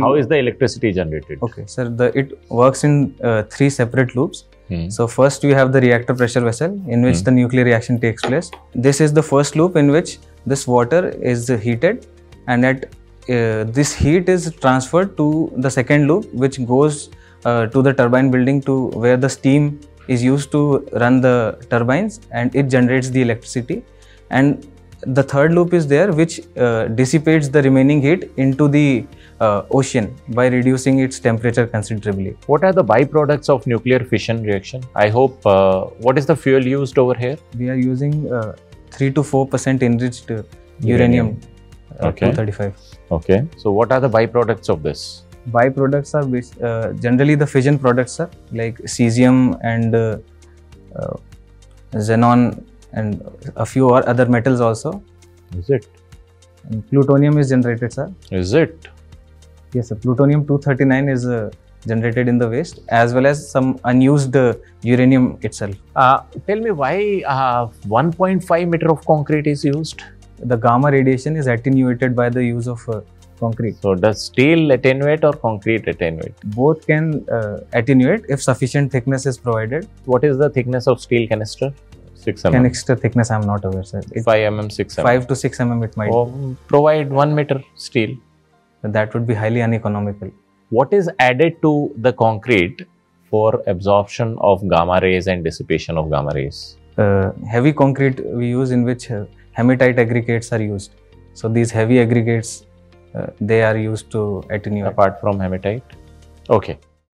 How is the electricity generated? Okay, sir. The it works in uh, three separate loops. Hmm. So first you have the reactor pressure vessel in which Hmm. the nuclear reaction takes place. This is the first loop in which this water is heated, and at uh, this heat is transferred to the second loop, which goes uh, to the turbine building to where the steam is used to run the turbines, and it generates the electricity. And the third loop is there, which uh, dissipates the remaining heat into the uh, ocean by reducing its temperature considerably. What are the byproducts of nuclear fission reaction? I hope. Uh, what is the fuel used over here? we are using uh, 3 to 4 percent enriched uh, Uranium. uranium, uh, Okay. 235 Okay. So what are the byproducts of this? byproducts are uh, generally the fission products are like cesium and uh, uh, xenon and a few other metals also Is it? and plutonium is generated sir Is it? yes sir plutonium 239 is uh, generated in the waste as well as some unused uh, uranium itself Uh, tell me why uh, 1.5 meter of concrete is used? the gamma radiation is attenuated by the use of uh, concrete So does steel attenuate or concrete attenuate? both can uh, attenuate if sufficient thickness is provided. What is the thickness of steel canister? 6 mm. Can extra thickness, I'm not aware, sir. It, 5 mm, 6 mm. 5 to 6 mm it might. Oh, provide 1 meter steel. That would be highly uneconomical. What is added to the concrete for absorption of gamma rays and dissipation of gamma rays? Uh, heavy concrete we use in which uh, hematite aggregates are used. So these heavy aggregates, uh, they are used to attenuate. apart from hematite? Okay.